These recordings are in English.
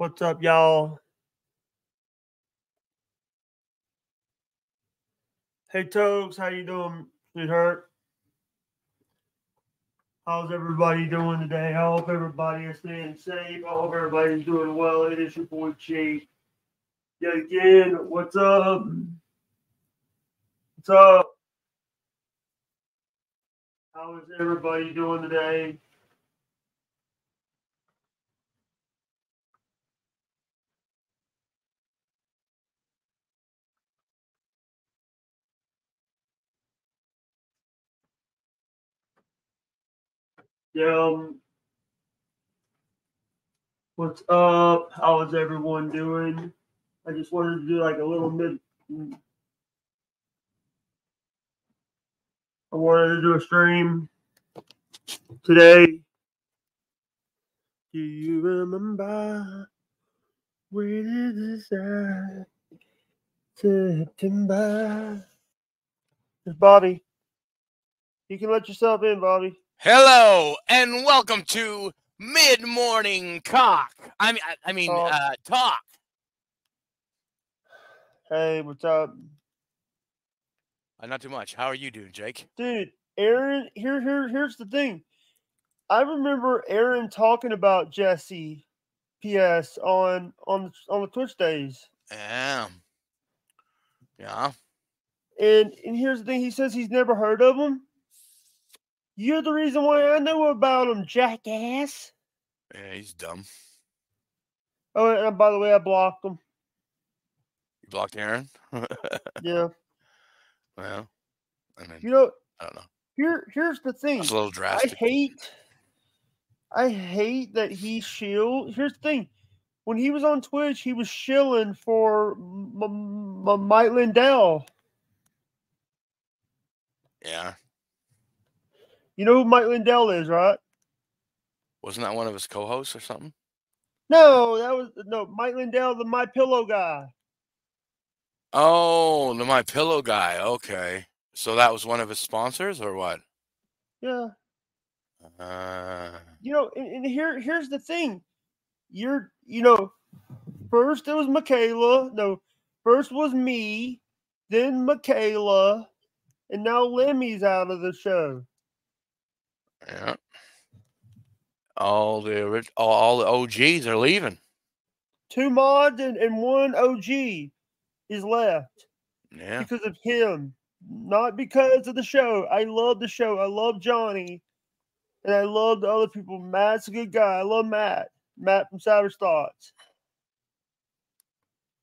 What's up, y'all? Hey, Togs, how you doing, sweetheart? How's everybody doing today? I hope everybody is staying safe. I hope everybody's doing well. It is your boy Chief. Yet again, what's up? What's up? How is everybody doing today? Um, what's up? How is everyone doing? I just wanted to do like a little mid. I wanted to do a stream today. Do you remember when it is September? It's Bobby. You can let yourself in, Bobby. Hello and welcome to Mid Morning Cock. I mean, I, I mean, Talk. uh, talk. Hey, what's up? Uh, not too much. How are you doing, Jake? Dude, Aaron, here, here, here's the thing. I remember Aaron talking about Jesse PS on on the on the Twitch days. Yeah. Yeah. And and here's the thing, he says he's never heard of him. You're the reason why I know about him, jackass. Yeah, he's dumb. Oh, and by the way, I blocked him. You blocked Aaron? Yeah. well, I mean, You know, I don't know. here here's the thing. It's a little drastic. I hate I hate that he shield. Here's the thing. When he was on Twitch, he was shilling for M- M- Mike Lindell. Yeah. You know who Mike Lindell is, right? Wasn't that one of his co-hosts or something? No, that was no Mike Lindell, the My Pillow guy. Oh, the My Pillow guy. Okay. So that was one of his sponsors or what? Yeah. Uh, You know, and, and here here's the thing. You're you know, first it was Michaela. No, first was me, then Michaela, and now Lemmy's out of the show. Yeah. All the all, all the OGs are leaving. Two mods and, and one OG is left. Yeah. because of him, not because of the show. I love the show. I love Johnny, and I love the other people. Matt's a good guy. I love Matt. Matt from Savage Thoughts.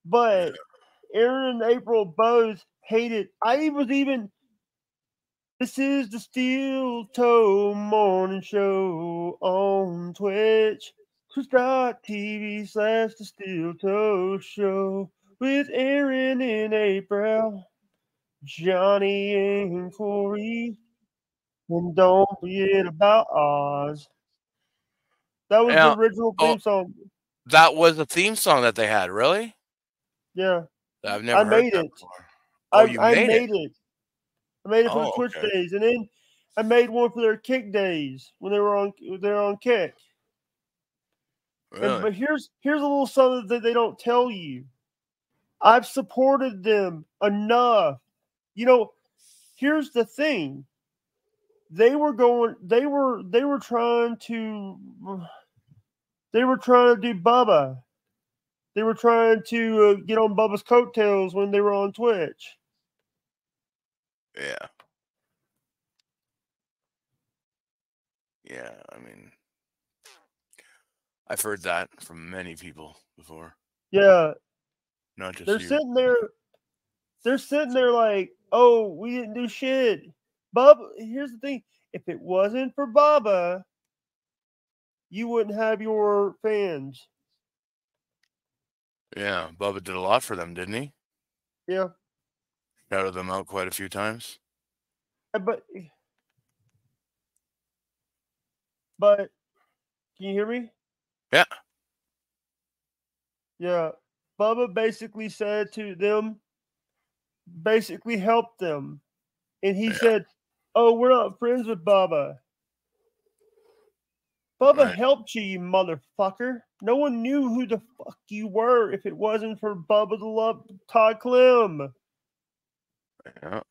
But Aaron and April both hated. I was even. This is the Steel Toe Morning Show on Twitch. Twitch.tv slash the Steel Toe Show with Aaron and April, Johnny and Corey. And don't forget about Oz. That was Yeah, the original oh, theme song. That was the theme song that they had. Really? Yeah. I've never heard made it. before. Oh, I, you I made, made it. it. I made it for Oh, the Twitch okay. days. And then I made one for their kick days when they were on they were on kick. And- but here's here's a little something that they don't tell you. I've supported them enough. You know, here's the thing. They were going they were they were trying to they were trying to do Bubba. They were trying to uh, get on Bubba's coattails when they were on Twitch. Yeah. Yeah, I mean, I've heard that from many people before, Yeah, not just they're you. sitting there they're sitting there like oh we didn't do shit bubba here's the thing if it wasn't for bubba you wouldn't have your fans Yeah, Bubba did a lot for them, didn't he? yeah Shouted them out quite a few times. Uh, but but can you hear me Yeah. yeah bubba basically said to them basically helped them and he Yeah. said oh we're not friends with bubba bubba Right. helped you you motherfucker No one knew who the fuck you were if it wasn't for Bubba the Love Todd Clem. Yeah.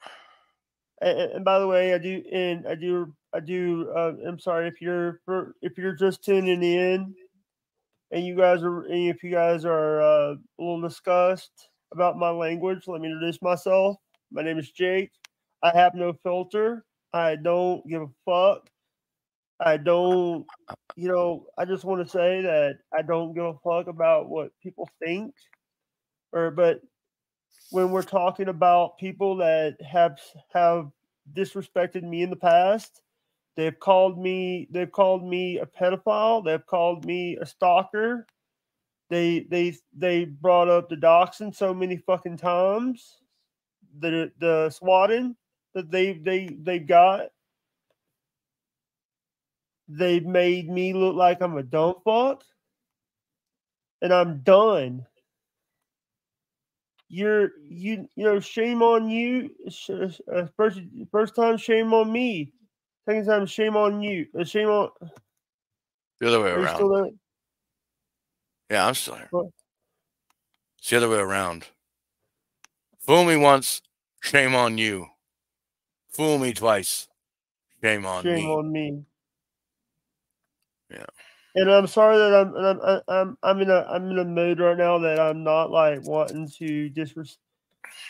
And, and by the way, I do, and I do, I do. Uh, I'm sorry if you're for, if you're just tuning in, and you guys are, and if you guys are uh, a little disgusted about my language, let me introduce myself. My name is Jake. I have no filter. I don't give a fuck. I don't, you know, I just want to say that I don't give a fuck about what people think. Or, but when we're talking about people that have have disrespected me in the past, they've called me they've called me a pedophile, they've called me a stalker. They they they brought up the doxing so many fucking times. The the swatting that they they they got They've made me look like I'm a dumb fuck, and I'm done. You're you you know shame on you. Uh, first first time shame on me. Second time shame on you. Uh, shame on the other way around. Yeah, I'm still here. What? It's the other way around. Fool me once, shame on you. Fool me twice, shame on shame me. Shame on me. Yeah. And I'm sorry that I'm I'm I'm I'm in a I'm in a mood right now that I'm not like wanting to disrespect.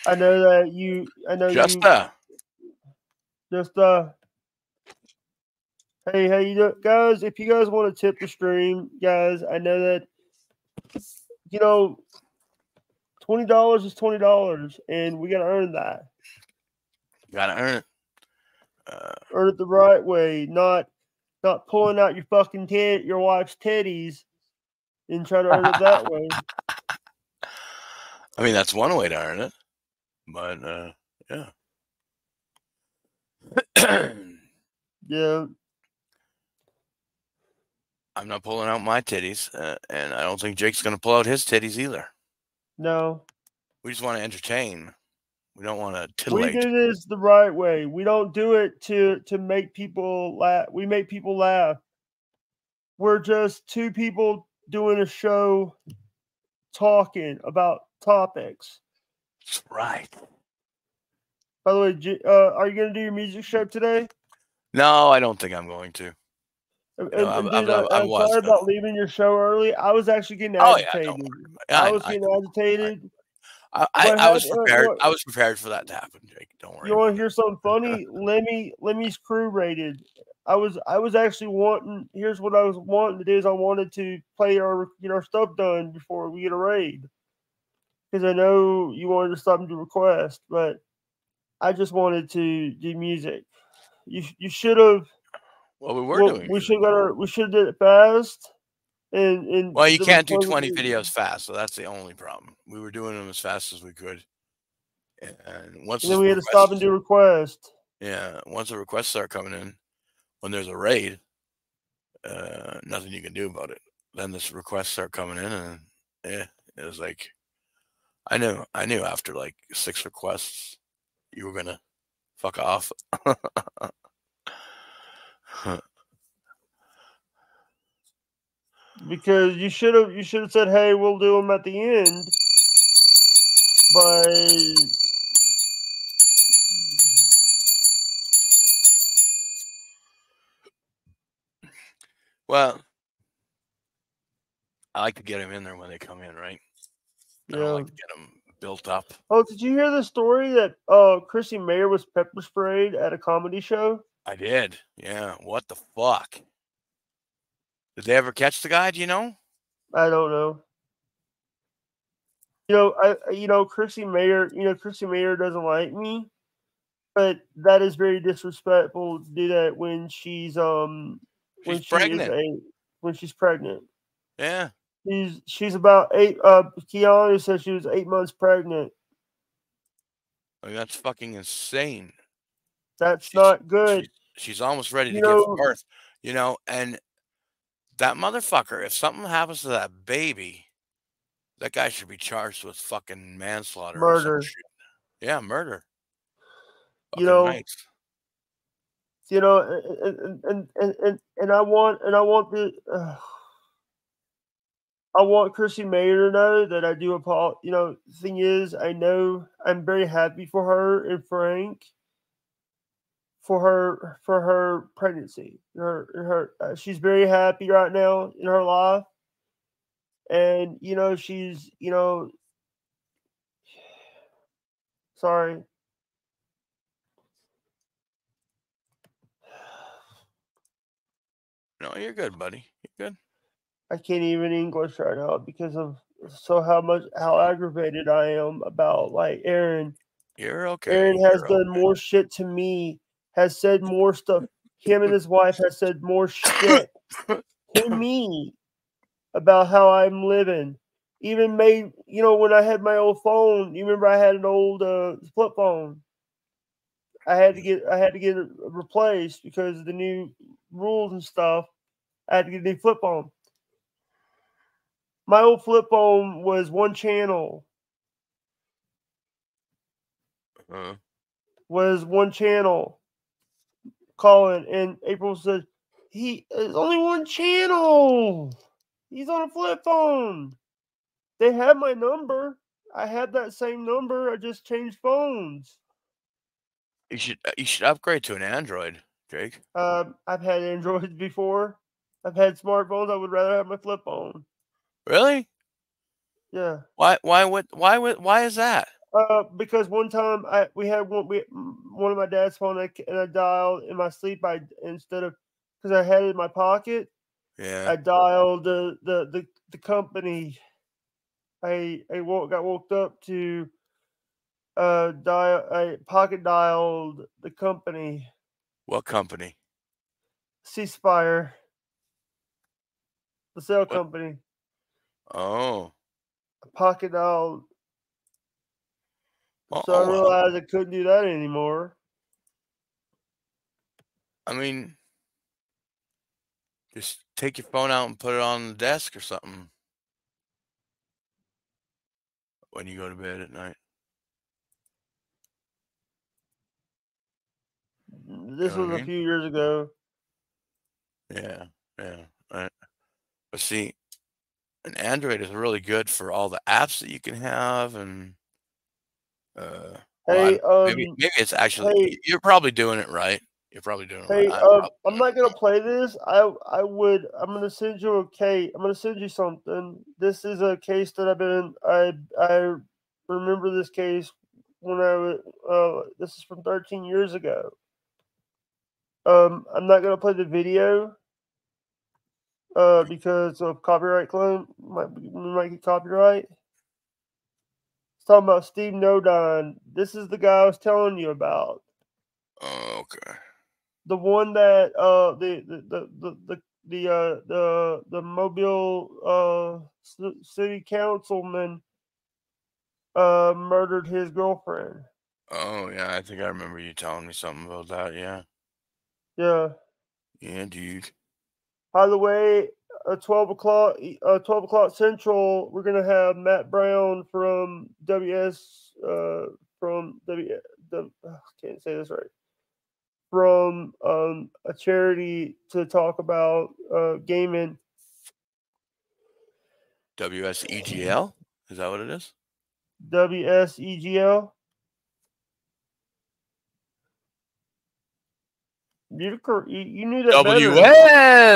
I know that you. I know just you. Uh, just uh. Hey, how you doing, guys? If you guys want to tip the stream, guys, I know that you know twenty dollars is twenty dollars, and we gotta earn that. Gotta earn it. Uh, earn it the right way, not not pulling out your fucking tit, your wife's titties, and try to earn it that way. I mean, that's one way to earn it, but uh, yeah, yeah. I'm not pulling out my titties, uh, and I don't think Jake's going to pull out his titties either. No. We just want to entertain. We don't want to titillate. We do this the right way. We don't do it to to make people laugh. We make people laugh. We're just two people doing a show talking about topics. That's right. By the way, uh, are you going to do your music show today? No, I don't think I'm going to. No, I'm, I'm, I'm, I'm sorry about leaving your show early. I was actually getting agitated. Oh, yeah, I, I was getting I, agitated. I, I, I was prepared. I was prepared for that to happen, Jake. Don't worry. You want to hear something funny? Lemmy, Lemmy's crew rated. I was, I was actually wanting. Here's what I was wanting to do: is I wanted to play our, get our stuff done before we get a raid. Because I know you wanted to stop and do request, but I just wanted to do music. You, you should have. Well, we were well, doing. We should got our. We should have did it fast. And, and well, you can't do 20 videos fast, so that's the only problem. We were doing them as fast as we could. And once and then we had to stop and do requests. Yeah, once the requests start coming in, when there's a raid, uh, nothing you can do about it. Then this requests start coming in, and yeah, it was like, I knew, I knew after like six requests, you were gonna fuck off. because you should have you should have said, "Hey, we'll do them at the end." But well, I like to get them in there when they come in, right? I yeah. like to get them built up. Oh, did you hear the story that uh Chrissie Mayr was pepper sprayed at a comedy show? I did. Yeah. What the fuck? Did they ever catch the guy? Do you know? I don't know. You know, I you know Chrissie Mayr. You know Chrissie Mayr doesn't like me, but that is very disrespectful to do that when she's um she's when pregnant. She a, when she's pregnant. Yeah. She's she's about eight. Uh, Keanu said she was eight months pregnant. Like, that's fucking insane. That's she's, not good. She's, she's almost ready to you give birth. You know, and that motherfucker, if something happens to that baby, that guy should be charged with fucking manslaughter. Murder. Yeah, murder. Fucking you know, nice. you know, and, and and and and I want and I want the. Uh, I want Chrissie Mayr to know that I do apologize. You know, thing is, I know I'm very happy for her and Frank for her for her pregnancy. Her her uh, she's very happy right now in her life, and you know she's you know sorry. No, you're good, buddy. You're good. I can't even English right now because of so how much how aggravated I am about like Aaron. You're okay. Aaron has You're done okay. more shit to me, has said more stuff. Him and his wife has said more shit to me about how I'm living. Even made, you know, when I had my old phone, you remember I had an old uh, flip phone. I had to get I had to get it replaced because of the new rules and stuff. I had to get a new flip phone. My old flip phone was one channel, Uh, was one channel calling, and April said, He is only one channel. He's on a flip phone. They have my number. I had that same number. I just changed phones. you should uh, you should upgrade to an Android, Jake. Um, I've had Androids before. I've had smartphones. I would rather have my flip phone. Really? Yeah. Why? Why would? Why would? Why is that? Uh, because one time I we had one we one of my dad's phone and I, and I dialed in my sleep. I instead of because I had it in my pocket, Yeah. I dialed the the the, the company. I I woke, got woke up to uh dial I pocket dialed the company what company? ceasefire the cell What? company Oh. pocket dialed Oh, so I oh, realized I couldn't do that anymore. I mean, just take your phone out and put it on the desk or something when you go to bed at night. Mm, this know what I was a few years ago. Yeah, yeah. Right. But see, an Android is really good for all the apps that you can have, and uh, well, I- Hey, um, maybe maybe it's actually hey- you're probably doing it right. You're probably doing it Hey, right. um, I'm not gonna play this. I I would. I'm gonna send you a case. I'm gonna send you something. This is a case that I've been. I I remember this case when I was. Uh, this is from 13 years ago. Um, I'm not gonna play the video. Uh, because of copyright claim, might be, we might get copyright. Talking about Steve Nodine. This is the guy I was telling you about. Oh, okay. the one that uh the the the the the, the uh the the Mobile uh city councilman uh murdered his girlfriend. Oh yeah, I think I remember you telling me something about that. Yeah, Yeah. yeah, dude. By the way, uh, twelve o'clock uh twelve o'clock central, we're gonna have Matt Brown from WS uh from W can't say this right. From um a charity to talk about uh gaming. WSEGL is that what it is? WSEGL. You, you, you knew that better.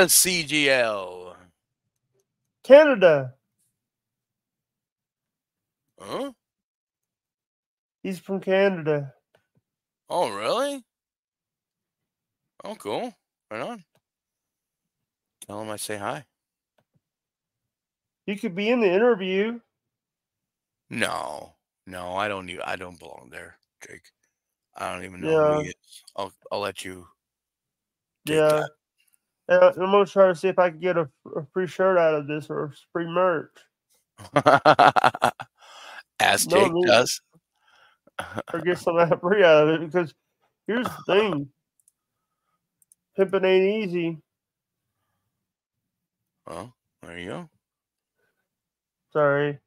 WSCGL. Canada. Huh? He's from Canada. Oh, really? Oh, cool. Right on. Tell him I say hi. He could be in the interview. No, no, I don't need. I don't belong there, Jake. I don't even know who he is. I'll I'll let you. yeah. And I'm gonna try to see if I can get a, a free shirt out of this or free merch. As No, Jake does. or get some free out of it because here's the thing. Pimping ain't easy. Well, there you go. Sorry.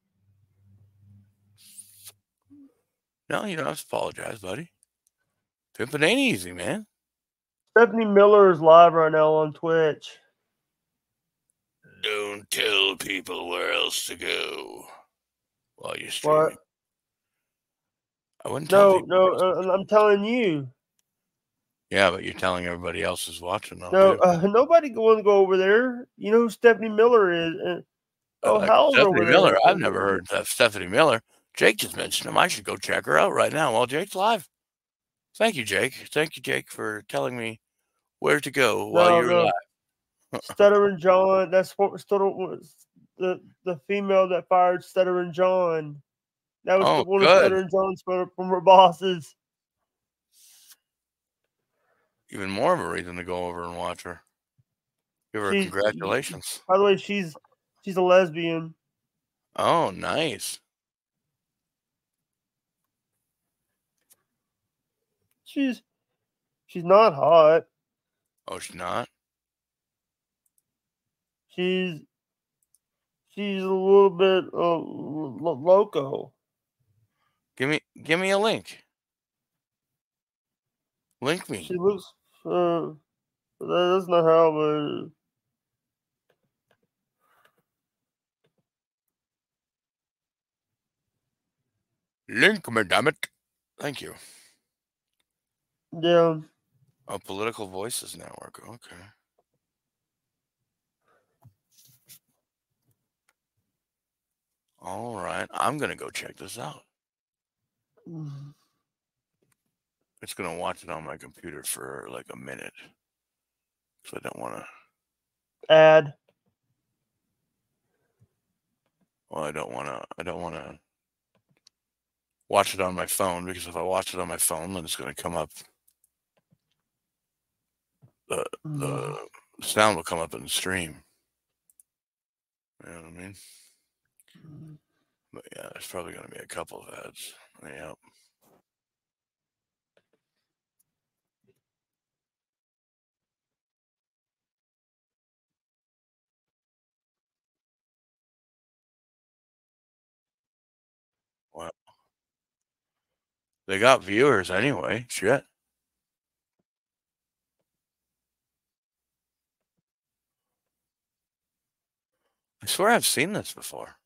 No, you don't have to apologize, buddy. Pimping ain't easy, man. Stephanie Miller is live right now on Twitch. Don't tell people where else to go while you're streaming. What? I wouldn't tell No, no, uh, I'm telling you. Yeah, but you're telling everybody else is watching. though, No, uh, nobody going to go over there. You know who Stephanie Miller is? Uh, oh, Uh, how's over Stephanie there? Miller. I've never heard of Stephanie Miller. Jake just mentioned him. I should go check her out right now while Jake's live. Thank you, Jake. Thank you, Jake, for telling me where to go while No, you're no. live. Stuttering John. That's what Stutter was the the female that fired Stuttering John. That was Oh, the one good. of Stuttering John's from from her bosses. Even more of a reason to go over and watch her. Give her She's- congratulations. By the way, she's she's a lesbian. Oh, nice. She's she's not hot. Oh, she's not. She's she's a little bit uh, lo- lo- loco. Give me, give me a link. Link me. She looks. Uh, that's not how. But Link me, damn it. Thank you. yeah, Oh, Political Voices Network. Okay. All right. I'm going to go check this out. Mm. It's going to watch it on my computer for like a minute. So I don't want to, Add. well, I don't want to, I don't want to watch it on my phone because if I watch it on my phone, then it's going to come up, the, the mm-hmm. sound will come up in the stream. You know what I mean? Mm-hmm. But yeah, there's probably going to be a couple of ads. Yep. Wow. They got viewers anyway. Shit. I swear I've seen this before.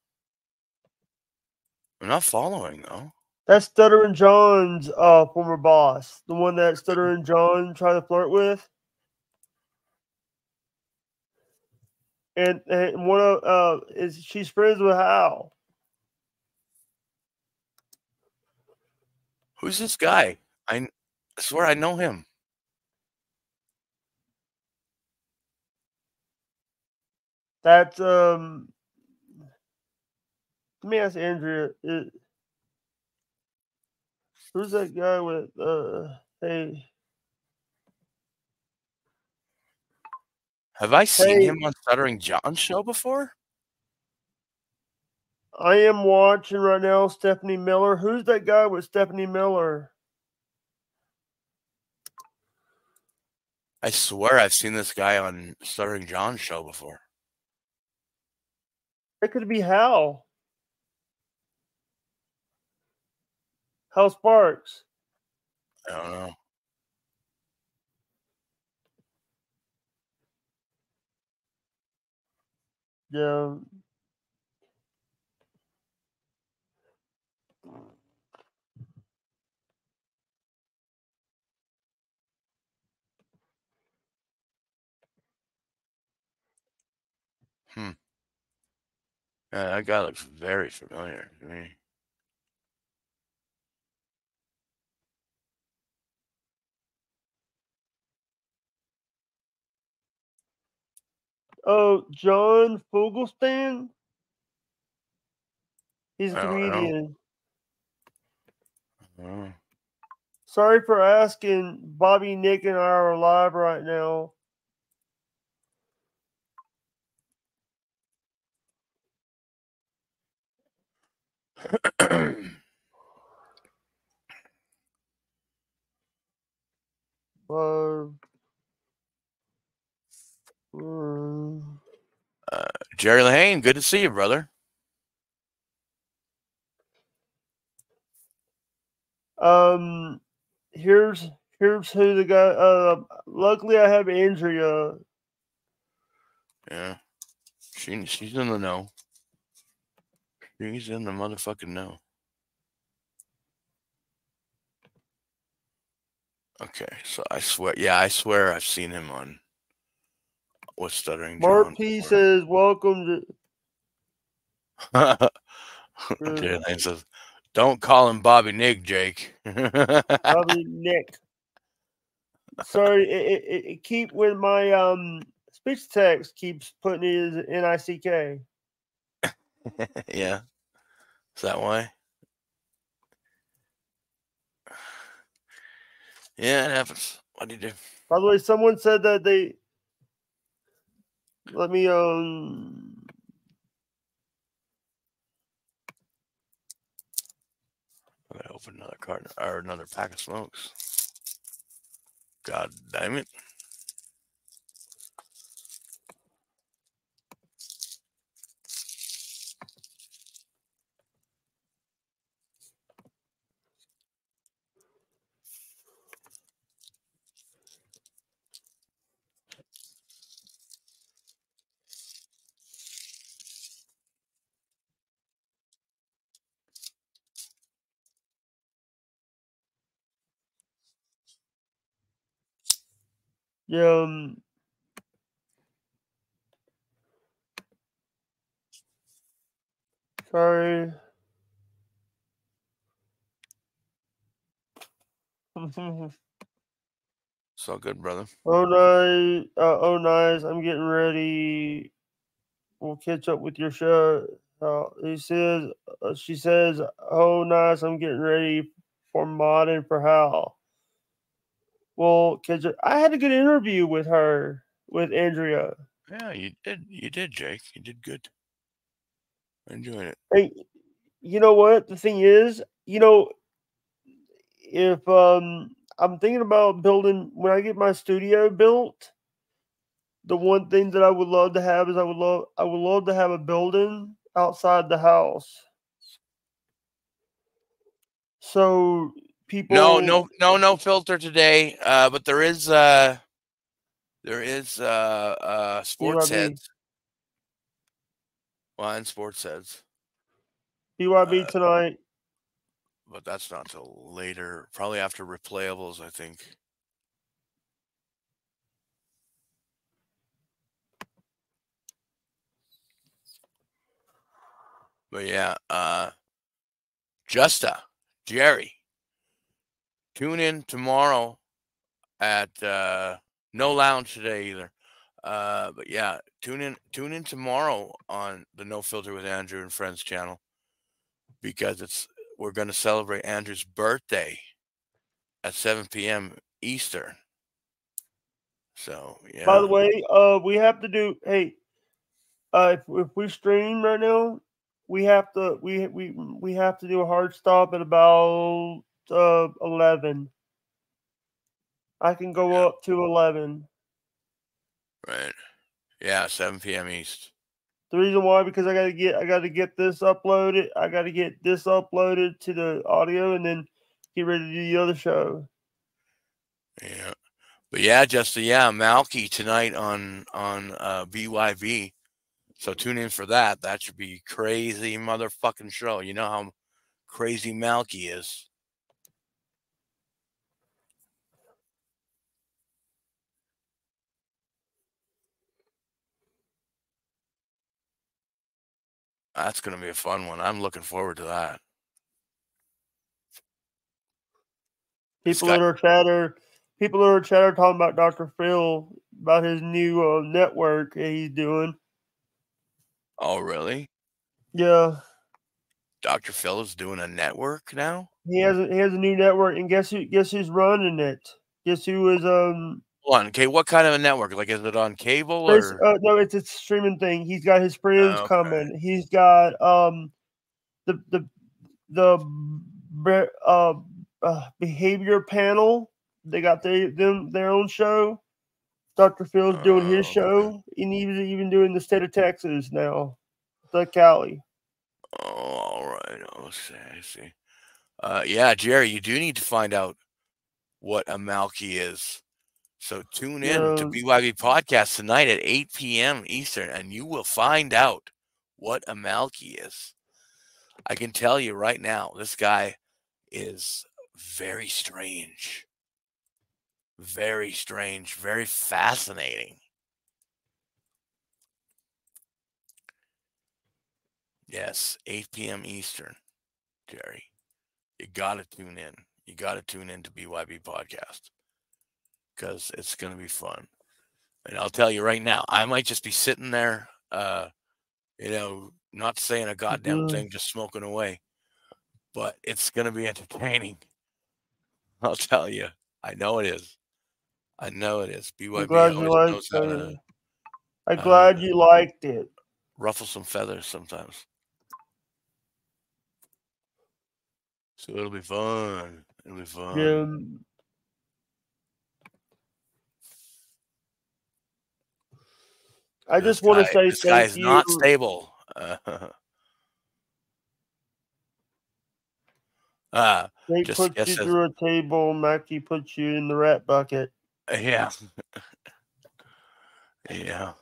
I'm not following though. That's Stuttering John's uh, former boss, the one that Stuttering John tried to flirt with. And, and one of uh is she's friends with Hal. Who's this guy? I, I swear I know him. That's um. Let me ask Andrea. Is, who's that guy with uh? Hey, Have I seen Hey. him on Stuttering John's show before? I am watching right now. Stephanie Miller. Who's that guy with Stephanie Miller? I swear I've seen this guy on Stuttering John's show before. That could be Hal. Hal Sparks. I don't know. Yeah. Yeah, that guy looks very familiar to me. Oh, John Fugelsang. He's a comedian. Oh. Sorry for asking. Bobby, Nick, and I are live right now. Uh, Jerry Lahane, good to see you, brother. um, here's here's who the guy. Uh, luckily I have Andrea. Yeah. She she's in the know. She's in the motherfucking know. Okay, so I swear, yeah, I swear I've seen him on with stuttering. Mark John P before. says, "Welcome to." Lane says, "Don't call him Bobby Nick, Jake." Bobby Nick. Sorry, it, it, it keep with my um speech text keeps putting his N I C K. yeah, is that why? Yeah, it happens. What do you do? By the way, someone said that they let me um I'm gonna open another carton or another pack of smokes. God damn it. Um sorry. It's all good, brother. oh nice, uh, oh nice. I'm getting ready. We'll catch up with your show. Uh, he says, uh, she says, "Oh nice. I'm getting ready for modding for Hal." Well, cause I had a good interview with her with Andrea. Yeah, you did. You did, Jake. You did good. I enjoyed it. Hey, you know what? The thing is, you know, if um I'm thinking about building when I get my studio built, the one thing that I would love to have is I would love I would love to have a building outside the house. So people No, no, no, no filter today. Uh, but there is uh there is uh uh sports BYB. heads. Well, and sports heads, BYB uh, tonight. but that's not till later. Probably after replayables, I think. But yeah, uh Justa, Jerry. Tune in tomorrow at uh no lounge today either. Uh but yeah, tune in tune in tomorrow on the No Filter with Andrew and Friends channel because it's we're gonna celebrate Andrew's birthday at 7 p.m. Eastern. So yeah. By the way, uh, we have to do. Hey, uh, if if we stream right now, we have to we we we have to do a hard stop at about uh eleven. I can go Yeah. up to eleven. right. Yeah, 7 p.m. East. The reason why because I got to get I got to get this uploaded. I got to get this uploaded to the audio and then get ready to do the other show. Yeah. But yeah, Justin, yeah, Malky tonight on on uh BYB. So tune in for that. That should be crazy motherfucking show. You know how crazy Malky is. That's gonna be a fun one. I'm looking forward to that. People guy- in our chatter, people in our chatter talking about Dr. Phil about his new uh, network that he's doing. Oh, really? Yeah. Dr. Phil is doing a network now? He has a, he has a new network, and guess who? Guess who's running it? Guess who is um? Hold on. Okay, what kind of a network? Like, is it on cable or? uh, no, it's a streaming thing. He's got his friends Okay. coming. He's got um, the the the uh, uh behavior panel. They got they them their own show. Dr. Phil's doing Oh, his okay. show, and he's even doing the state of Texas now, the Cali. Oh, all right. Oh, see, I see. Uh, yeah, Jerry, you do need to find out what a Malky is, So tune in to BYB Podcast tonight at 8 p.m. Eastern, and you will find out what a Malky is. I can tell you right now, this guy is very strange. Very strange, very fascinating. Yes, 8 p.m. Eastern, Jerry. You got to tune in. You got to tune in to BYB Podcast because it's going to be fun. And I'll tell you right now, I might just be sitting there, uh, you know, not saying a goddamn mm-hmm. thing, just smoking away. But it's going to be entertaining. I'll tell you. I know it is. I know it is. BYB I'm glad you liked it. I'm glad uh, you liked it. Ruffle some feathers sometimes. So it'll be fun. It'll be fun. Yeah. I just want to say this guy is not stable. Uh, uh, they just, put you through a table. Mackie puts you in the rat bucket. Yeah. yeah.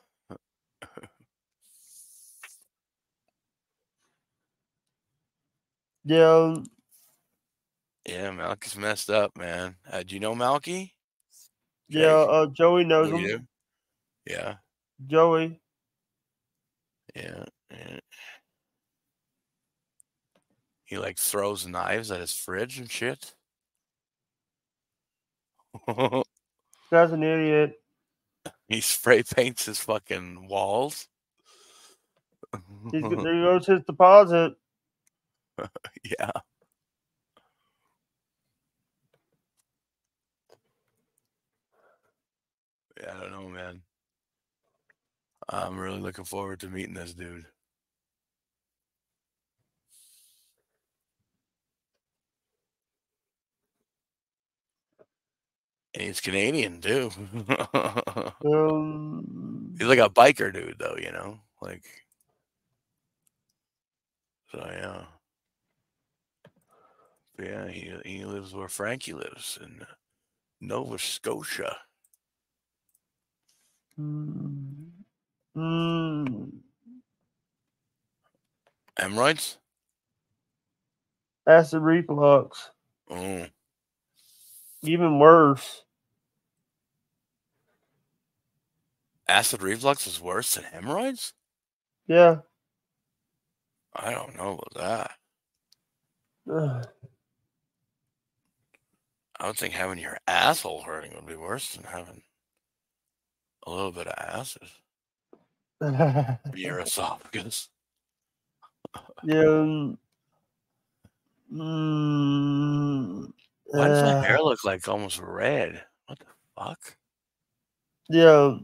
Yeah. Yeah, Malky's messed up, man. Uh, do you know Malky? Yeah, uh, Joey knows oh, him. Yeah. Joey. Yeah, yeah. He like throws knives at his fridge and shit. That's an idiot. He spray paints his fucking walls. He's, there goes his deposit. yeah. Yeah, I don't know, man. I'm really looking forward to meeting this dude. And he's Canadian too. um, he's like a biker dude, though, you know, like. So yeah, but yeah. He he lives where Frankie lives in Nova Scotia. Mm. Mm. Hemorrhoids? Acid reflux. Oh. Even worse. Acid reflux is worse than hemorrhoids? Yeah. I don't know about that. I would think having your asshole hurting would be worse than having a little bit of acid. your esophagus. Yeah. Um, mm, Why does my hair look like almost red? What the fuck? Yeah.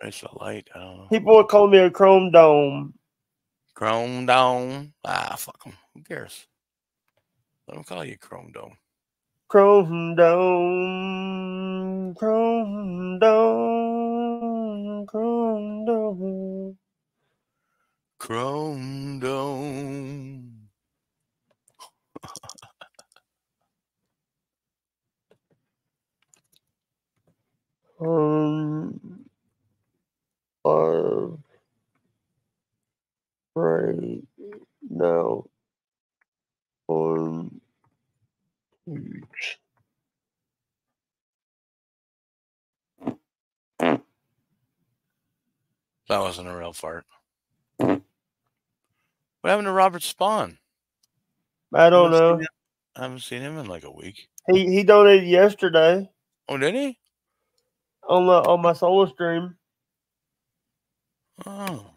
It's a light. I don't know. People would call me a chrome dome. Chrome dome. Ah, fuck them. Who cares? Let them call you chrome dome. Chrome dome. Chrome dome. Chrome. Chrome dome. um, uh, right now on page. That wasn't a real fart. What happened to Robert Spawn? I don't I know. I haven't seen him in like a week. He he donated yesterday. Oh, did he? On the on my solo stream. Oh.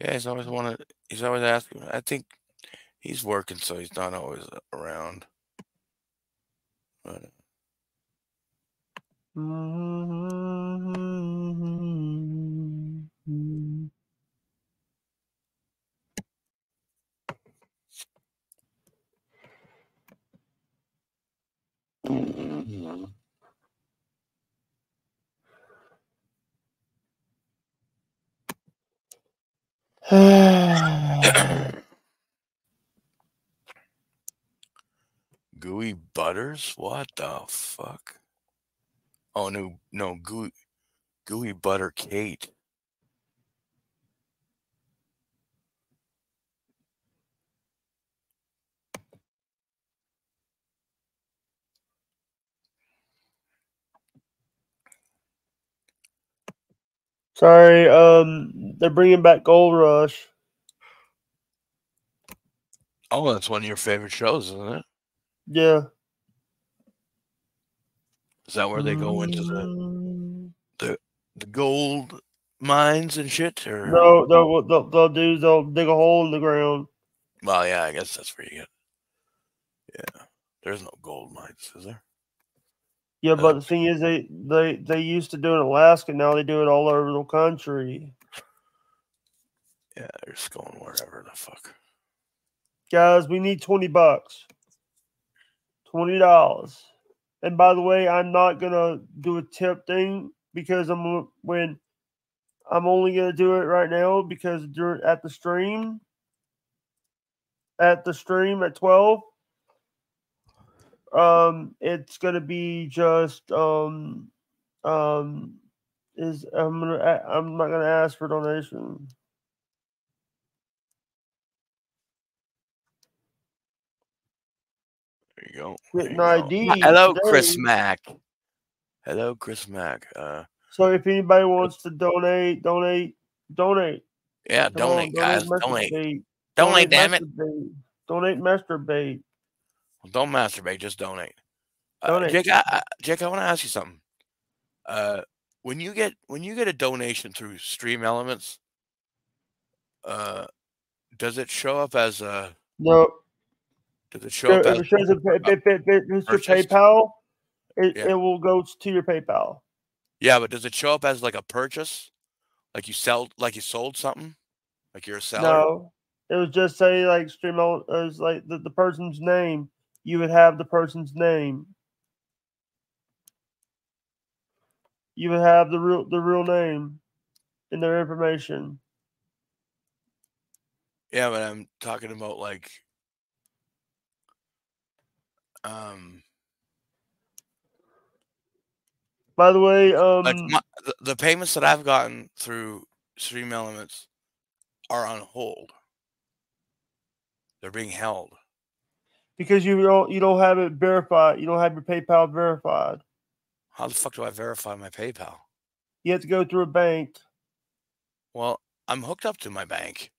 Yeah, he's always wanted. He's always asking. I think he's working, so he's not always around. But. Gooey butters? What the fuck? Oh no, no, Gooey, Gooey Butter Kate. Sorry, um, they're bringing back Gold Rush. Oh, that's one of your favorite shows, isn't it? Yeah. Is that where they go into Mm. the the gold mines and shit? Or No. What they'll, they'll do they'll dig a hole in the ground. well, yeah, I guess that's where you get. Yeah, there's no gold mines, is there? Yeah, but Uh, the thing is, they they they used to do it in Alaska. Now they do it all over the country. Yeah, they're just going wherever the fuck. Guys, we need twenty bucks. Twenty dollars. And by the way, I'm not gonna do a tip thing because I'm when I'm only gonna do it right now because during at the stream at the stream at twelve. Um, it's gonna be just um um is I'm gonna I'm not gonna ask for donation. You go. Getting there you go. ID Hi- Hello, Chris. Mack. Hello, Chris Mack. Uh, So if anybody wants to donate, donate, donate. yeah, Come on, donate, guys. Donate. masturbate. Donate, damn it. Donate masturbate. Don't masturbate. Just donate. Uh, Donate. Jake, I, I, Jake, I want to ask you something. Uh, when you get when you get a donation through Stream Elements, uh, does it show up as a? No, Does it show so up if it if, if, if, if it's your? PayPal, it, Yeah. it will go to your PayPal. Yeah, but does it show up as like a purchase? Like you sell, like you sold something, like you're a seller. No, it was just say like stream it was like the, the person's name. You would have the person's name. You would have the real the real name and their information. Yeah, but I'm talking about like, um, By the way, um, like my, the, the payments that I've gotten through Stream Elements are on hold. They're being held. because you don't you don't have it verified, you don't have your PayPal verified. How the fuck do I verify my PayPal? You have to go through a bank. Well, I'm hooked up to my bank.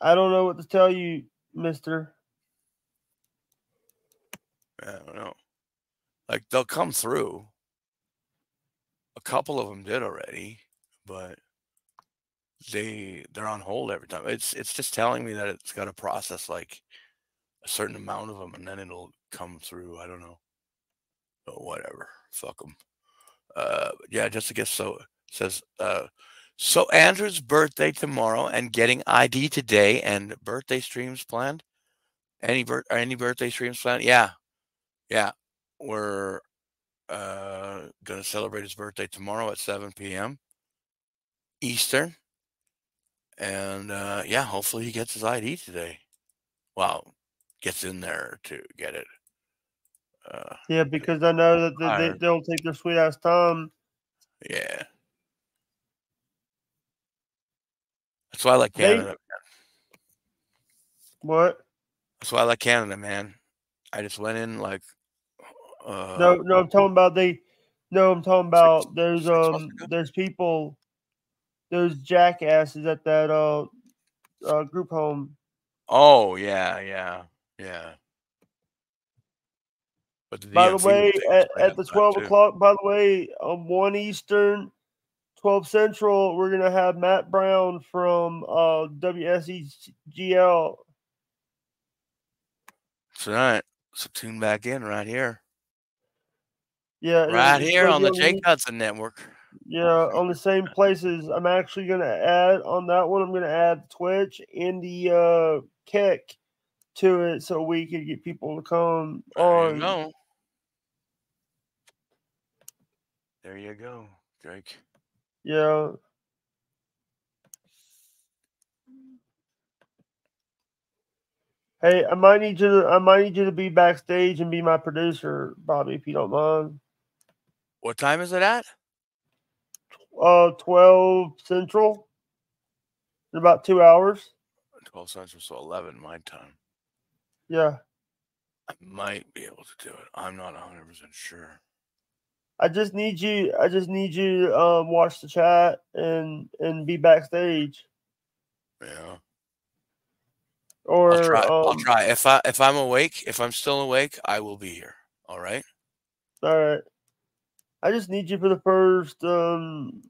I don't know what to tell you, Mister. I don't know. Like they'll come through. A couple of them did already, but they they're on hold every time. It's it's just telling me that it's got to process like a certain amount of them, and then it'll come through. I don't know. But whatever. Fuck them. Uh, yeah, just to get so says uh. So Andrew's birthday tomorrow and getting ID today and birthday streams planned. Any birth any birthday streams planned? Yeah, yeah. We're uh gonna celebrate his birthday tomorrow at 7 p.m. Eastern. And uh yeah, hopefully he gets his ID today. Well, gets in there to get it. Uh Yeah, because I know that they, they, they'll take their sweet ass time. yeah. That's why I like They- Canada. What? That's why I like Canada, man. I just went in like uh No, no, I'm talking about they. No, I'm talking about there's um there's people, there's jackasses at that uh, uh group home. Oh yeah, yeah, yeah. But the By the way, will take its at, at the twelve too. o'clock. By the way, um, one Eastern, twelve Central. We're gonna have Matt Brown from uh WSEGL. tonight. So tune back in right here, Yeah, right here on the Jake Hudson Network. Yeah, on the same places. I'm actually gonna add on that one. I'm gonna add Twitch and the uh Kick to it so we can get people to come There you on. go. There you go, Drake. Yeah. Hey, I might need you. To, I might need you to be backstage and be my producer, Bobby, if you don't mind. What time is it at? Uh, twelve central. In about two hours. 12 Central, so 11 my time. Yeah, I might be able to do it. I'm not 100% sure. I just need you. I just need you to um, watch the chat and and be backstage. Yeah. Or I'll try. I'll um, try. If I if I'm awake, if I'm still awake, I will be here. All right. All right. I just need you for the first. Um,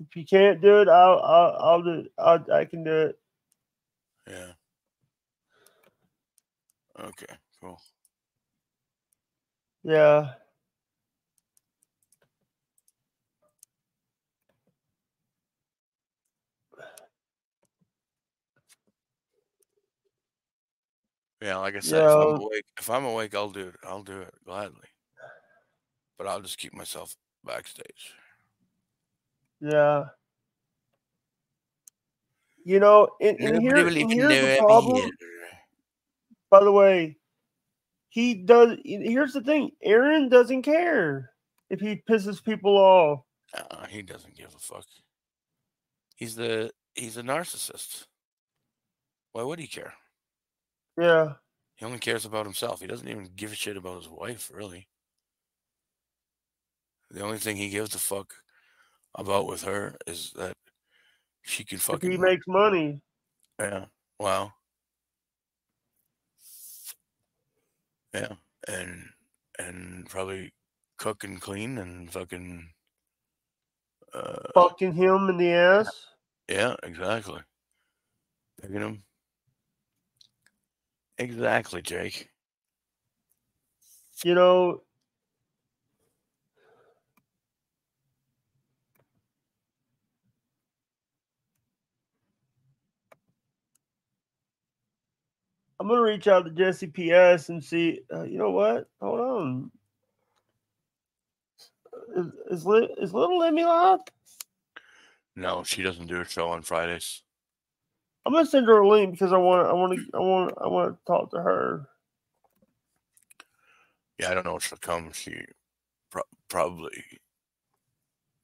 if you can't do it, I'll I'll, I'll do. I'll, I can do it. Yeah. Okay. Cool. Yeah. Yeah, like I said, if I'm awake, if I'm awake, I'll do it. I'll do it gladly. But I'll just keep myself backstage. Yeah. You know, and, here, here's the problem. By the way, he does. Here's the thing: Aaron doesn't care if he pisses people off. Uh, he doesn't give a fuck. He's the he's a narcissist. Why would he care? Yeah, He only cares about himself. He doesn't even give a shit about his wife, really. The only thing he gives a fuck about with her is that she can fucking he makes money. yeah. Wow. Yeah, and and probably cook and clean and fucking uh Fucking him in the ass. yeah, exactly. Picking him. Exactly, Jake. You know, I'm gonna reach out to Jesse PS and see. Uh, you know what? Hold on. Is is, Li- is little Lemmy live? No, she doesn't do a show on Fridays. I'm gonna send her a link because I want. I want to. I want. I want to talk to her. Yeah, I don't know if she'll come. She pro- probably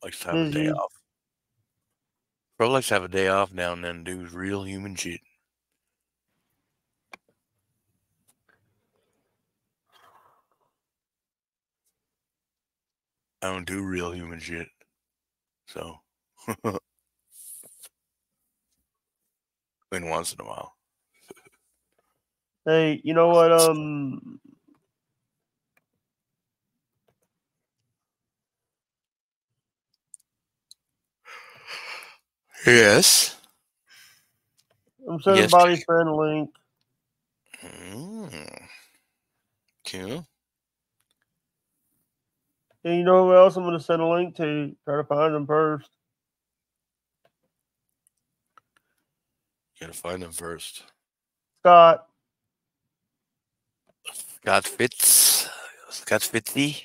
likes to have a day off. Probably likes to have a day off now and then do real human shit. I don't do real human shit. So, I mean, once in a while. Hey, you know what? Um, Yes. I'm sending Yes, body friend link. Mm. Cool. And you know who else I'm gonna send a link to? Try to find them first. You gotta find them first. Scott. Scott Fitz. Scott Fitzy.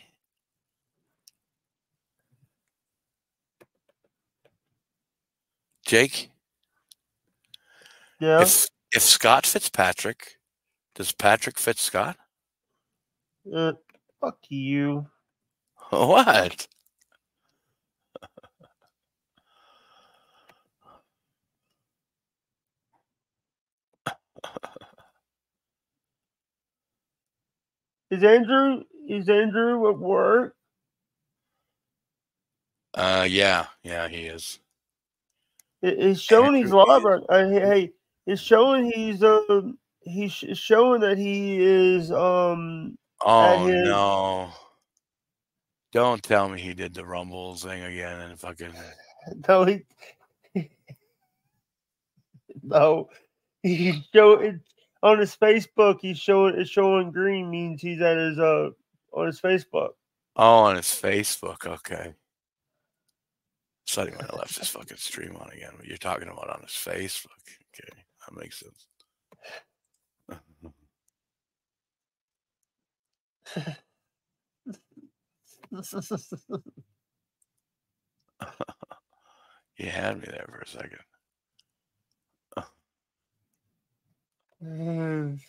Jake, Yeah. if if Scott Fitzpatrick, does Patrick Fitz Scott? Uh, fuck you. What? Is Andrew? Is Andrew at work? Uh, yeah, yeah, he is. It- It's showing he's live. Uh, hey, hey, it's showing he's um he's showing that he is um Oh his- no! Don't tell me he did the Rumble thing again and fucking. no he no he's show it on his Facebook. He's showing it's showing green means he's at his uh on his Facebook. Oh, on his Facebook. Okay. So he might have left his fucking stream on again. But you're talking about on his Facebook. Okay, that makes sense. You had me there for a second. Mm.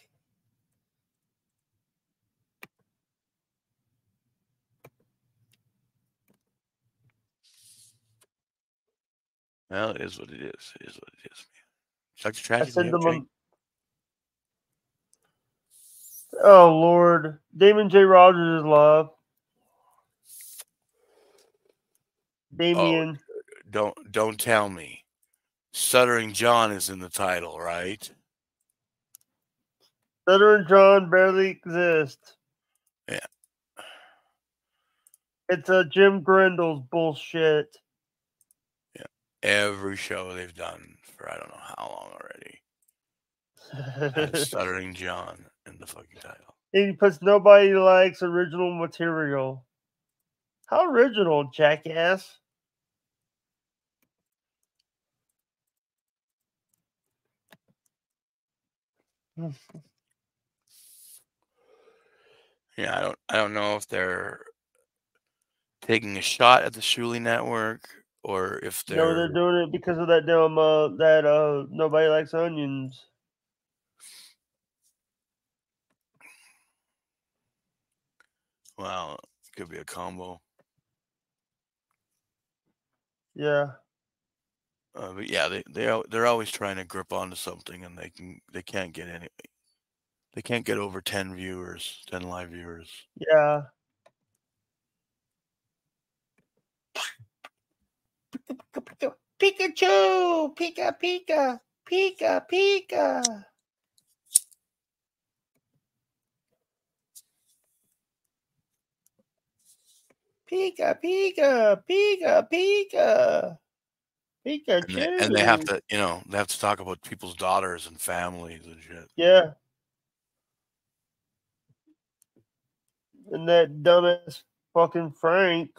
Well, it is what it is. It is what it is, man. Such a I tragedy. huh, Jake? Oh Lord, Damon J. Rogers is love. Oh, Damien, Don't don't tell me. Stuttering John is in the title, right? Stuttering John barely exists. Yeah. It's a Jim Grendel's bullshit. Yeah. Every show they've done for I don't know how long already. Stuttering John in the fucking title. he puts nobody likes original material. How original, jackass! Yeah, I don't I don't know if they're taking a shot at the Shuley network or if they're, No, they're doing it because of that damn uh, that uh nobody likes onions. well, it could be a combo. Yeah. Uh, but yeah, they they al- they're always trying to grip onto something, and they can they can't get any. They can't get over ten viewers, ten live viewers. Yeah. Pikachu! Pika Pika! Pika Pika! Pika Pika! Pika Pika! Pikachu! And they, and they have to, you know, they have to talk about people's daughters and families and shit. Yeah. And that dumbass fucking Frank.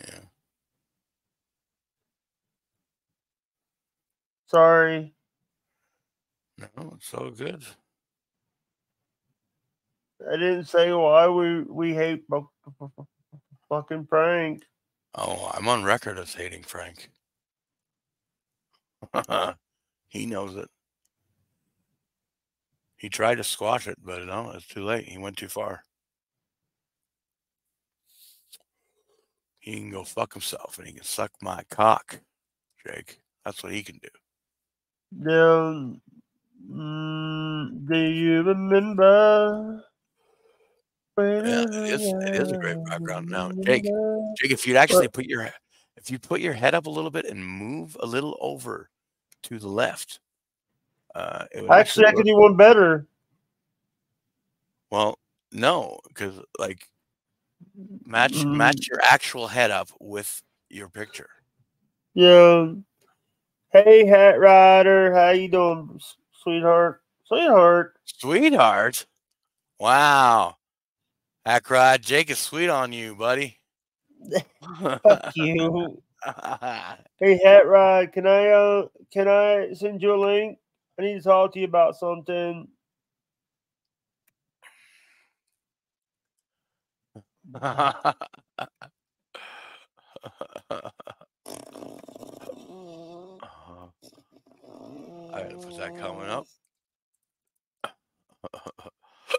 Yeah. Sorry. No, it's all good. I didn't say why we we hate fu- fu- fu- fucking Frank. Oh, I'm on record as hating Frank. he knows it. He tried to squash it, but no, it's too late. He went too far. He can go fuck himself and he can suck my cock, Jake. That's what he can do. Now, mm, do you remember? Yeah, it is, it is a great background. Now, Jake, Jake, if you'd actually put your if you put your head up a little bit and move a little over to the left, uh, it would Actually, I could do one better. Well, no, because like match Mm. match your actual head up with your picture. Yeah. Hey, Hat Rider, how you doing, sweetheart? Sweetheart. Sweetheart. Wow. Ackrod, Jake is sweet on you, buddy. Fuck you. Hey, Hat Rod, can I uh can I send you a link? I need to talk to you about something. I was that coming up?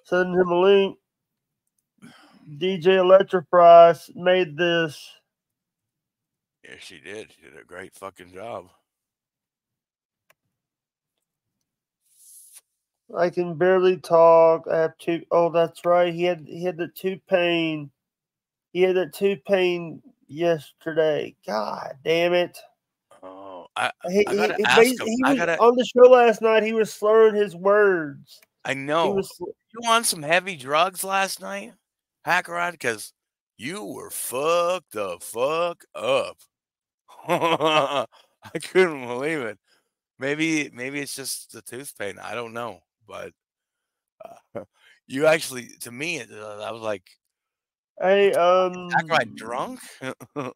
Send him a link. DJ Electrofry made this. Yeah, she did. She did a great fucking job. I can barely talk. I have two oh that's right. He had he had the tooth pain. He had that tooth pain yesterday. God damn it. Oh, I He, I gotta he- ask he- him. he was- gotta- on the show last night. He was slurring his words. I He know. was You on some heavy drugs last night, Hackerod? Because you were fucked the fuck up. I couldn't believe it. Maybe maybe it's just the tooth pain. I don't know, but uh, you actually, to me, it, uh, I was like, hey um Hackerod drunk?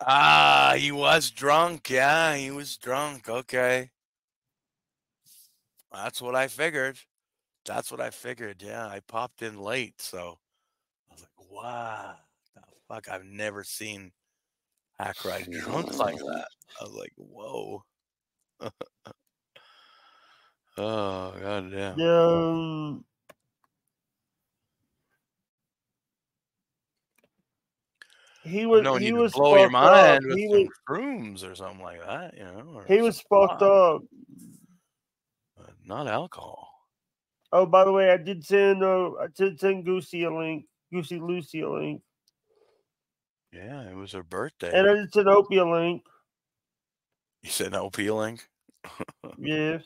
ah, he was drunk. Yeah, he was drunk. Okay. That's what I figured. That's what I figured. Yeah, I popped in late, so I was like, "Wow, the fuck! I've never seen Hackride drunk like that." I was like, whoa. oh god damn. Yeah. He was knowing he was blow your fucked up. mind with He was shrooms or something like that, you know. he was fucked up. but Not alcohol. Oh, by the way, I did send uh, I did send Goosey a link, Goosey Lucy a link, Yeah, it was her birthday. and I did send Opie a link. you said no link? Yeah.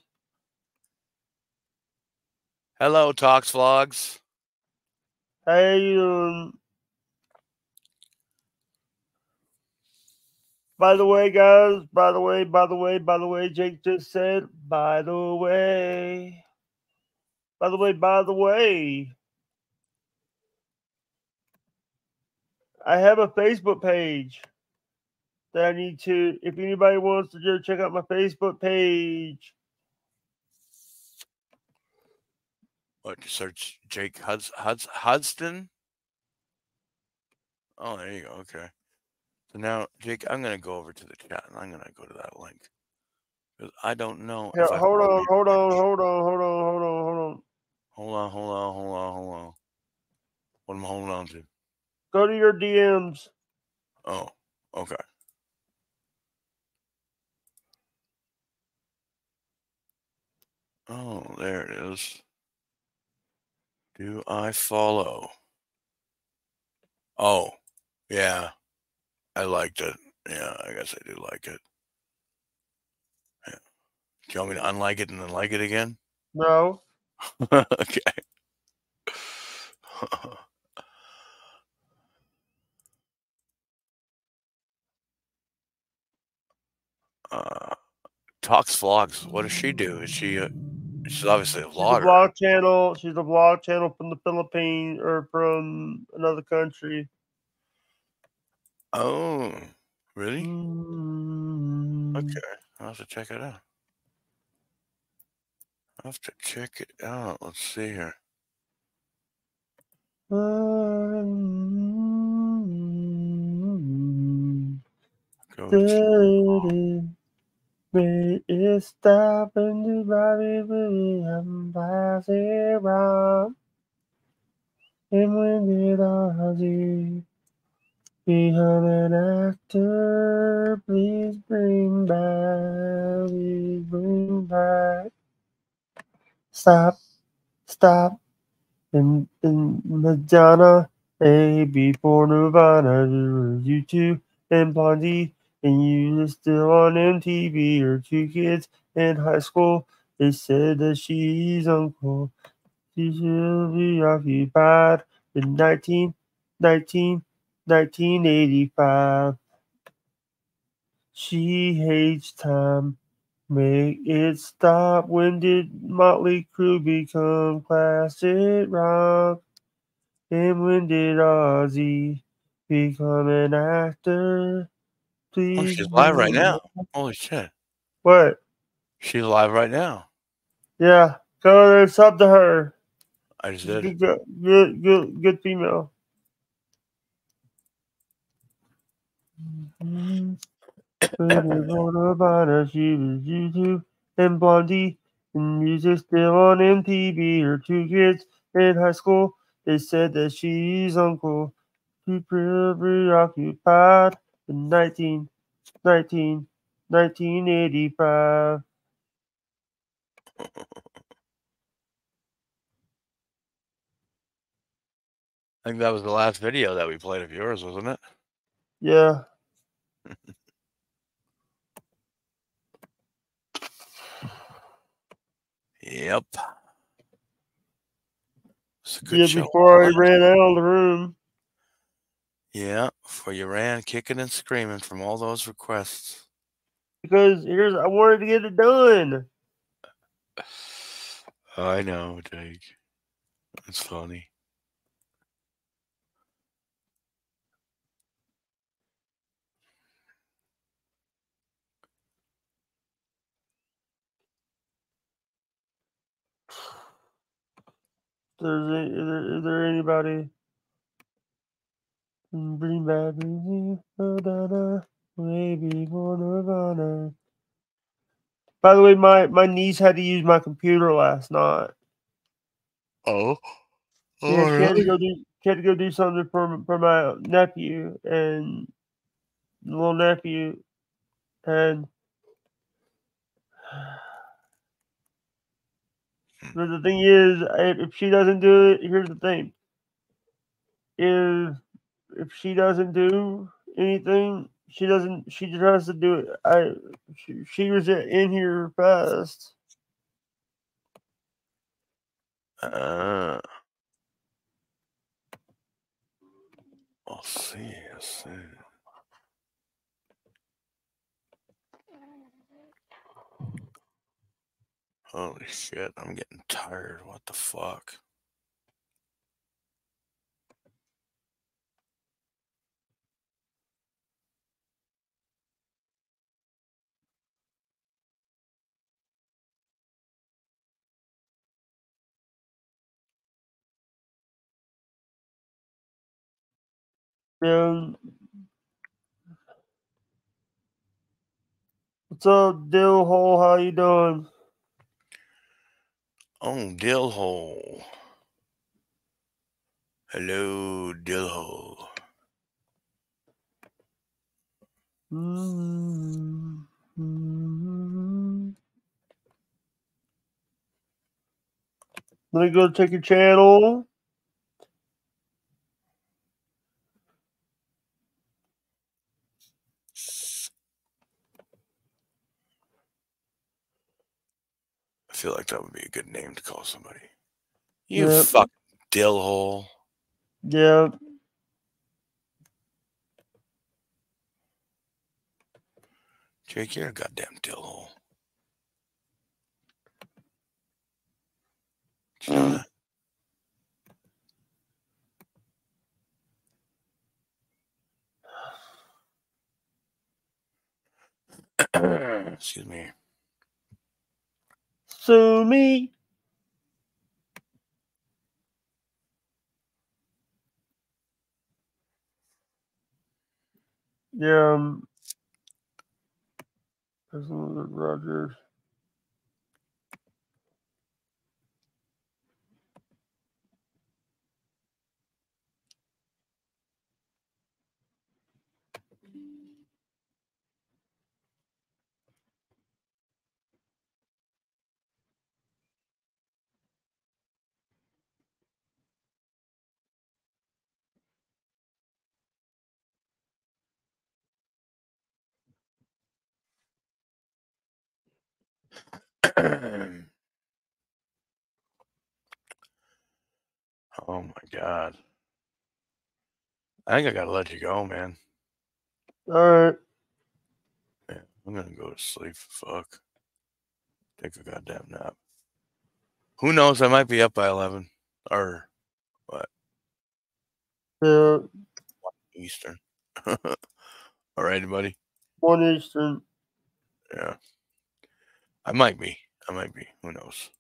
Hello, Talks Vlogs. Hey, um. By the way, guys. By the way. By the way. By the way. Jake just said. By the way. By the way. By the way. I have a Facebook page that I need to. If anybody wants to go check out my Facebook page, What? Search Jake Huds, Huds, Hudston. Oh, there you go. Okay. So now, Jake, I'm gonna go over to the chat and I'm gonna go to that link because I don't know. Yeah, I hold on, hold on, hold on, hold on, hold on, hold on. Hold on, hold on, hold on, hold on. What am I holding on to? Go to your DMs. Oh, okay. Oh, there it is. Do I follow? Oh, yeah. I liked it. Yeah, I guess I do like it. Do you want me to unlike it and then like it again? No. okay. uh, Talks vlogs. What does she do? Is she? A, she's obviously a She's a vlogger. blog channel. She's a blog channel from the Philippines or from another country. Oh, really? Mm. Okay, I'll have to check it out. I'll have to check it out. Let's see here. Go I an actor? Please bring back, please bring back. Stop, stop. And, and Madonna, A before Nirvana, U2 and Blondie, and you were still on MTV. Or two kids in high school, they said that she's uncool. She should be occupied in 19, 19, 1985. She hates time. Make it stop. When did Motley Crue become classic rock? And when did Ozzy become an actor? Oh, Please. she's live right now. Holy shit. What? She's live right now. Yeah. Go there, sub to her. I just did. Good, good, good, good female. Mhm. She was YouTube and Blondie, and music still on MTV. Her two kids in high school, they said that she's uncool. She preoccupied in 19, 19, 1985. I think that was the last video that we played of yours, wasn't it? Yeah. Yep. It's a good Yeah, show. before I ran out of the room. Yeah, before you ran kicking and screaming from all those requests. Because here's I wanted to get it done. I know, Jake. It's funny. There's a, is, there, is there anybody? Bring back me, da, da. Maybe Nirvana. By the way, my, my niece had to use my computer last night. Oh. Oh, Yeah, she had to go do she had to go do something for for my nephew and little nephew, and but the thing is, if she doesn't do it, here's the thing: if if she doesn't do anything, she doesn't. She just has to do it. I she, she was in here fast. Uh, I'll see. I'll see. Holy shit, I'm getting tired. What the fuck? And what's up, Dill Hole? How you doing? Oh, dill hole. Hello, dill hole. Mm-hmm. Let me go check your channel. I feel like that would be a good name to call somebody. You Yep. fuck dill hole. Yeah, Jake, you're a goddamn dill hole. You know? Mm. Excuse me. Sue me. Yeah, um, Rogers. Oh my god. I think I gotta let you go, man. All right. Yeah, I'm gonna go to sleep. Fuck. Take a goddamn nap. Who knows? I might be up by eleven or what? Yeah, Eastern. All right, buddy. one Eastern. Yeah. I might be. I might be. Who knows?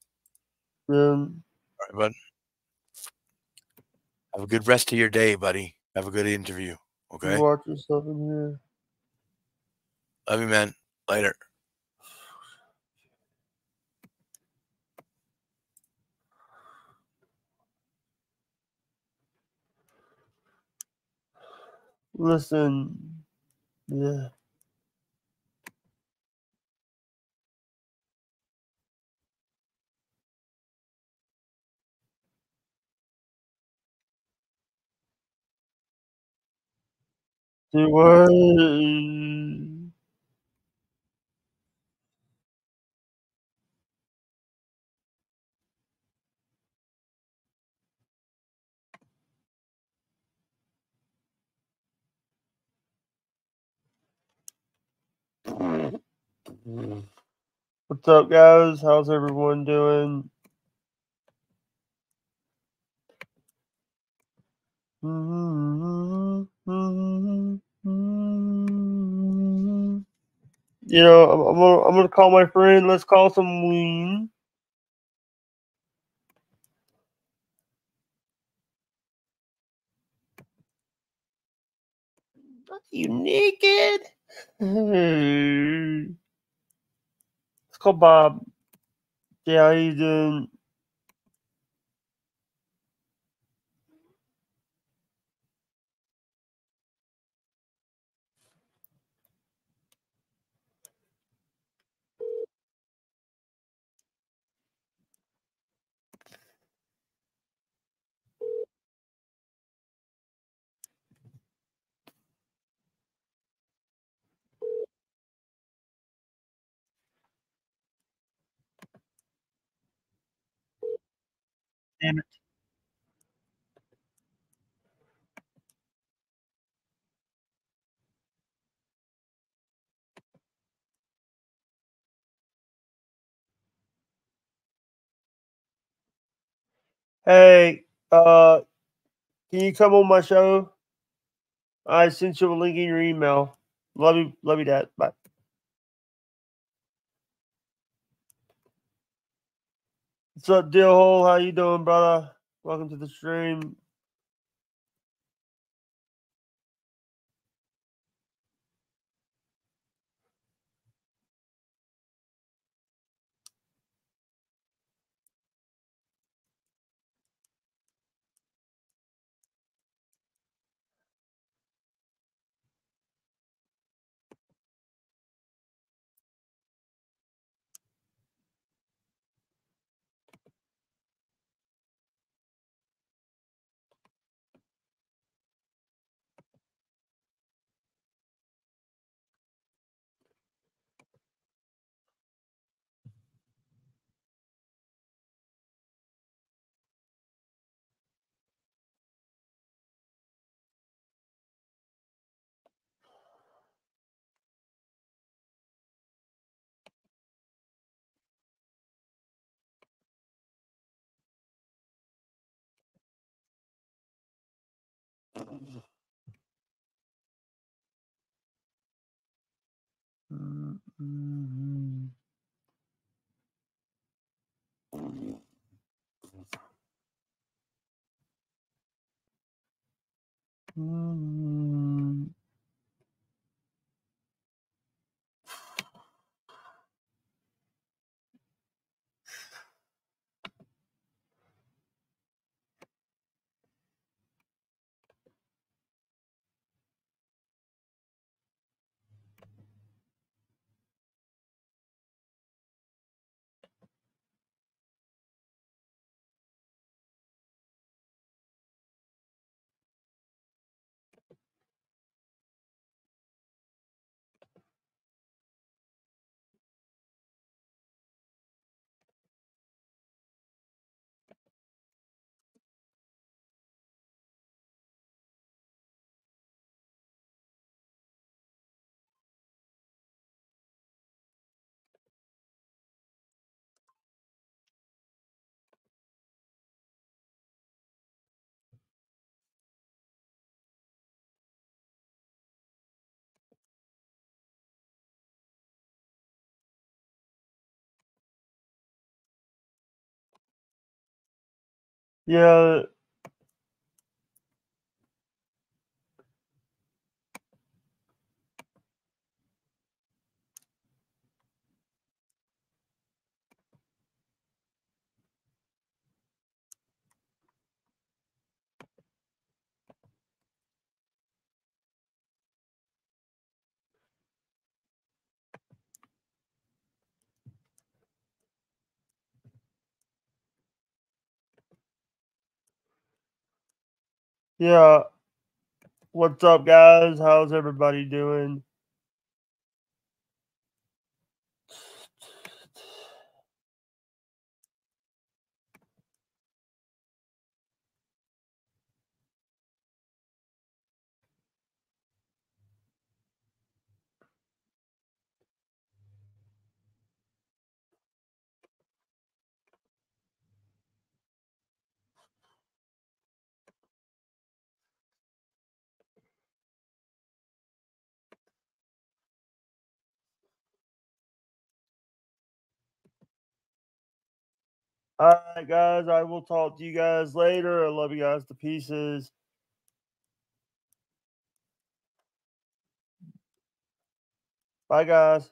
Yeah, All right, bud. Have a good rest of your day, buddy. Have a good interview. Okay. you watch yourself in here. Love you, man. Later. Listen. Yeah. What's up, guys? How's everyone doing? Mm-hmm, mm-hmm, mm-hmm. Mm. You know, I'm, I'm gonna I'm gonna call my friend. Let's call some wing. You naked? Let's call Bob. Yeah, how you Damn it. Hey, uh, can you come on my show? I sent you a link in your email. Love you, love you, Dad. Bye. What's up, Deal Hole? How you doing, brother? Welcome to the stream. Mm-hmm. Yeah, yeah. What's up, guys? How's everybody doing? All right, guys. I will talk to you guys later. I love you guys to pieces. Bye, guys.